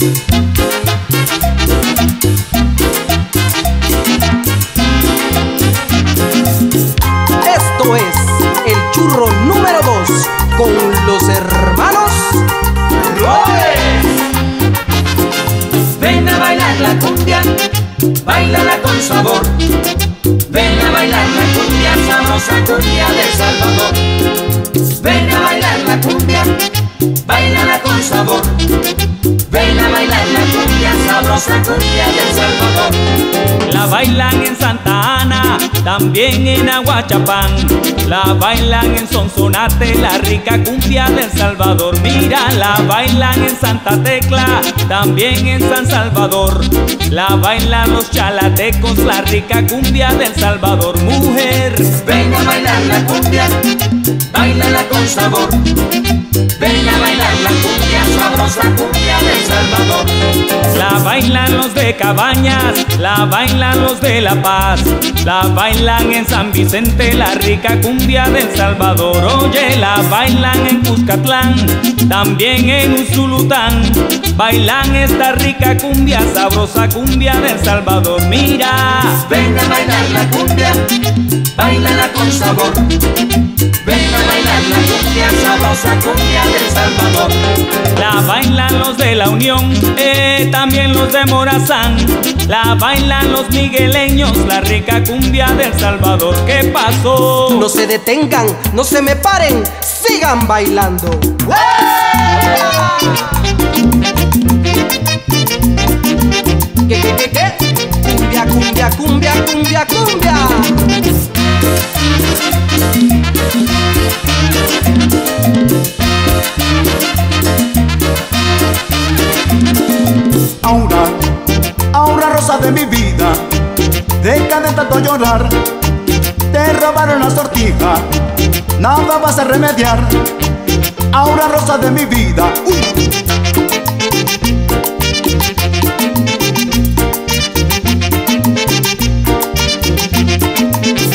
Esto es el churro número 2 con los hermanos Flores. Ven a bailar la cumbia, bailala con sabor. Ven a bailar la cumbia, sabrosa cumbia del Salvador. Ven a bailar la cumbia, bailala con sabor. Sabrosa cumbia del Salvador. La bailan en Santa Ana, también en Aguachapán. La bailan en Sonsonate, la rica cumbia del Salvador. Mira, la bailan en Santa Tecla, también en San Salvador. La bailan los chalatecos, la rica cumbia del Salvador. Mujer, Ven a bailar la cumbia, bailala con sabor. Ven a bailar la cumbia, sabrosa cumbia. La bailan los de Cabañas, la bailan los de La Paz. La bailan en San Vicente, la rica cumbia del Salvador. Oye, la bailan en Cuscatlán, también en Usulután. Bailan esta rica cumbia, sabrosa cumbia del Salvador. Mira, Ven a bailar la cumbia, bailala con sabor. Ven a bailar la cumbia, sabrosa cumbia del Salvador. La bailan los de la Unión, eh, también los de Morazán. La bailan los migueleños, la rica cumbia del Salvador. ¿Qué pasó? No se detengan, no se me paren, sigan bailando. ¿Qué, qué, qué, qué? Cumbia, cumbia, cumbia, cumbia, cumbia. Deja de tanto llorar. Te robaron la sortija, nada vas a remediar. Ahora rosa de mi vida, uy.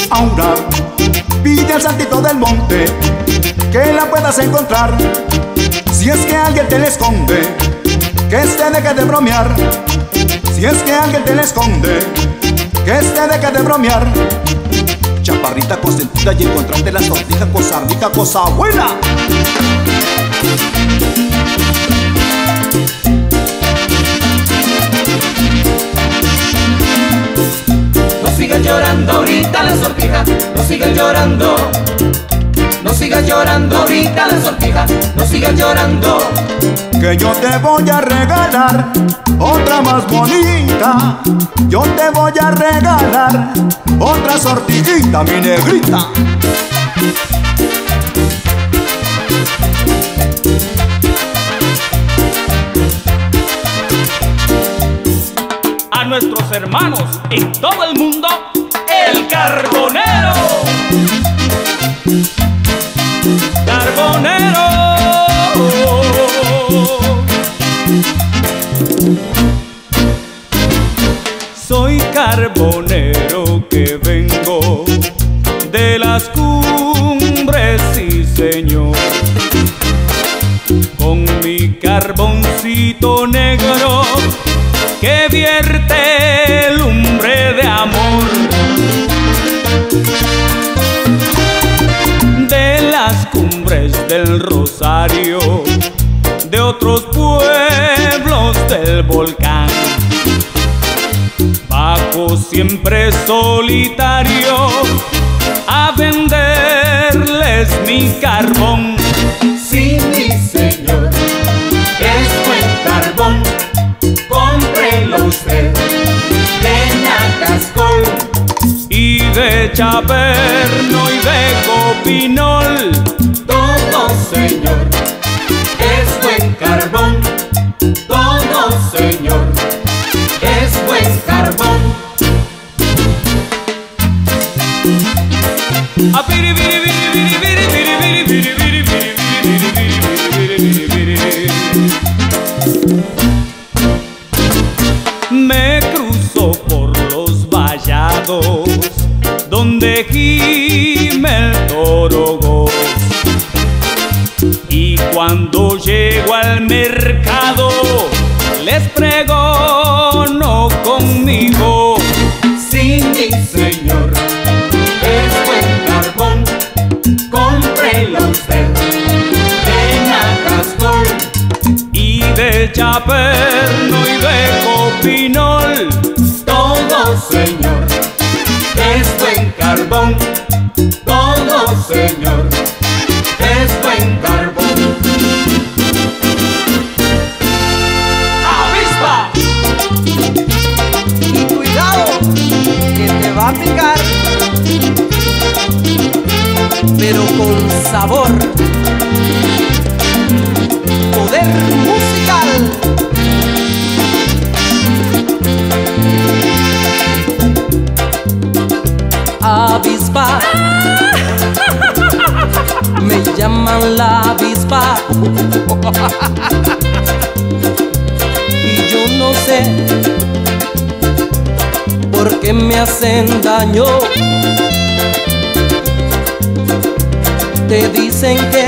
Ahora, pide al santito del monte que la puedas encontrar. Si es que alguien te la esconde, que se deje de bromear. Si es que alguien te la esconde, que se deje de bromear. Chaparrita consentida y encontrarte la sortija, cosa rica, cosa buena. No sigas llorando ahorita la sortija, no sigas llorando. No sigas llorando ahorita la sortija, no sigas llorando. Que yo te voy a regalar otra más bonita. Yo te voy a regalar otra sortijita, mi negrita. a nuestros hermanos en todo el mundo, el carbonero. Carbonero. Soy carbonero que vengo de las cumbres, sí señor con mi carboncito negro que vierte lumbre de amor. De las cumbres del Rosario, siempre solitario a venderles mi carbón. Sí, mi señor, es buen carbón. Cómprelo usted de Nacascol. y de Chaverno y de Copinol. Todo, señor, donde gime el toro Y cuando llego al mercado les pregono conmigo. Sí, mi señor, es buen carbón, cómprelo usted en Acascol. Y de chaperno y de copinol. Todo señor, es buen carbón, todo señor, es buen carbón. ¡Avispa! Cuidado, que te va a picar. Pero con sabor. Poder musical. Avispa. Me llaman la avispa. Y yo no sé por qué me hacen daño. Te dicen que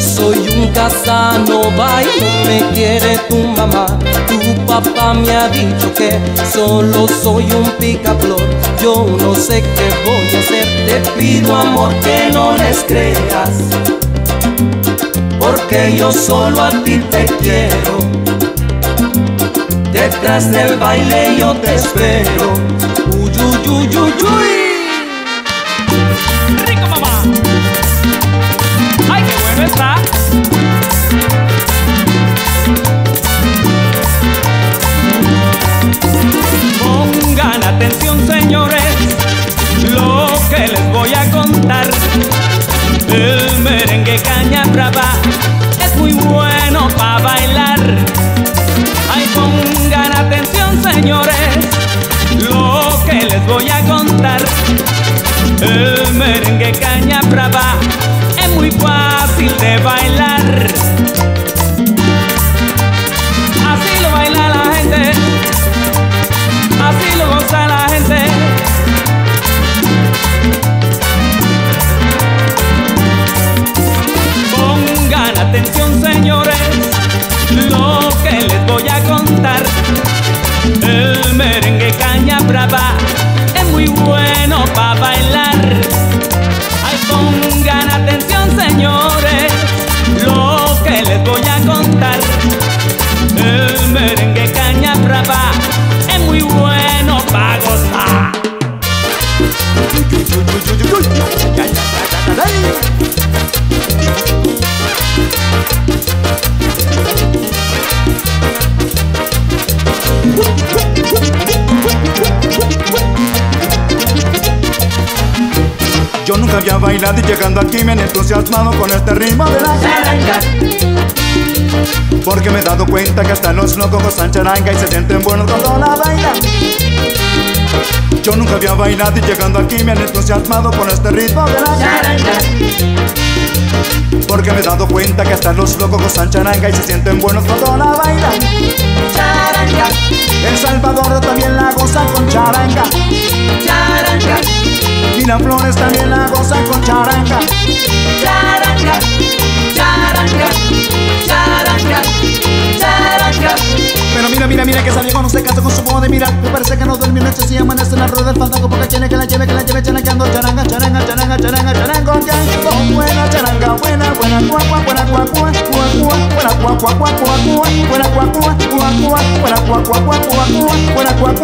soy un casanova y no me quiere tu mamá. Tu papá me ha dicho que solo soy un picaflor. Yo no sé qué voy a hacer. Te pido amor que no les creas. Porque yo solo a ti te quiero. Detrás del baile yo te espero. Uy, uy, uy, uy, uy. ¡Rico, mamá! ¡Ay, qué bueno está! Atención, señores, lo que les voy a contar. El merengue caña brava es muy bueno para bailar. Ay, pongan atención, señores, lo que les voy a contar. El merengue caña brava es muy fácil contar. El merengue caña brava es muy bueno para gozar. Yo nunca había bailado y llegando aquí me han entusiasmado con este ritmo de la Charanga, Porque me he dado cuenta que hasta los locos gozan charanga y se sienten buenos cuando la bailan. Yo nunca había bailado y llegando aquí me han entusiasmado con este ritmo de la charanga, Porque me he dado cuenta que hasta los locos gozan charanga y se sienten buenos cuando la bailan. charanga, El Salvador también la goza con charanga. charanga, Y las flores también la gozan con charanga. charanga, charanga, charanga, characas, characas. Pero mira, mira, mira que esa vieja no con su modo de mirar. Me parece que no duerme noche si amanece en la rueda del fandango. Porque tiene que la lleve, que la lleve charangueando. Charanga, charanga, charanga, charanga, charango. Buena charanga, buena, buena, guagua, buena, guagua, buena, guagua, guagua, buena, guagua, guagua, buena, guagua, guagua, buena, guagua, buena,